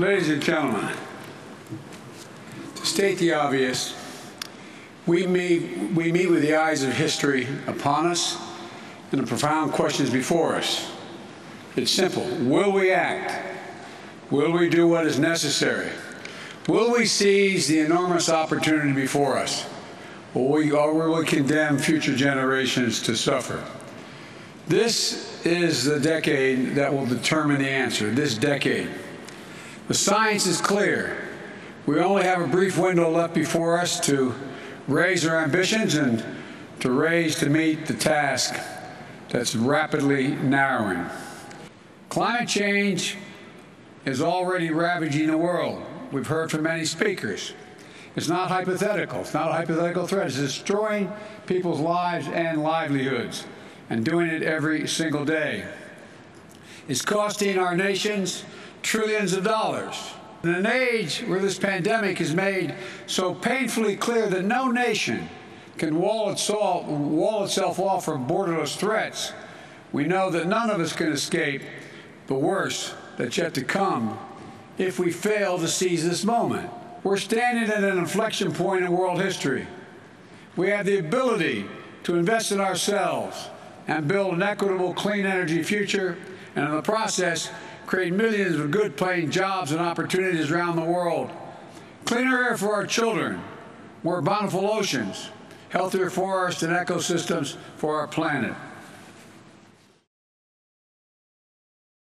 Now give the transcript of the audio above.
Ladies and gentlemen, to state the obvious, we meet, we meet with the eyes of history upon us and the profound questions before us. It's simple. Will we act? Will we do what is necessary? Will we seize the enormous opportunity before us? Or, we, or will we condemn future generations to suffer? This is the decade that will determine the answer, this decade. The science is clear. We only have a brief window left before us to raise our ambitions and to raise to meet the task that's rapidly narrowing. Climate change is already ravaging the world. We've heard from many speakers. It's not hypothetical. It's not a hypothetical threat. It's destroying people's lives and livelihoods and doing it every single day. It's costing our nations trillions of dollars. In an age where this pandemic has made so painfully clear that no nation can wall itself, wall itself off from borderless threats, we know that none of us can escape the worst that's yet to come if we fail to seize this moment. We're standing at an inflection point in world history. We have the ability to invest in ourselves and build an equitable, clean energy future, and in the process, create millions of good paying jobs and opportunities around the world. Cleaner air for our children, more bountiful oceans, healthier forests and ecosystems for our planet.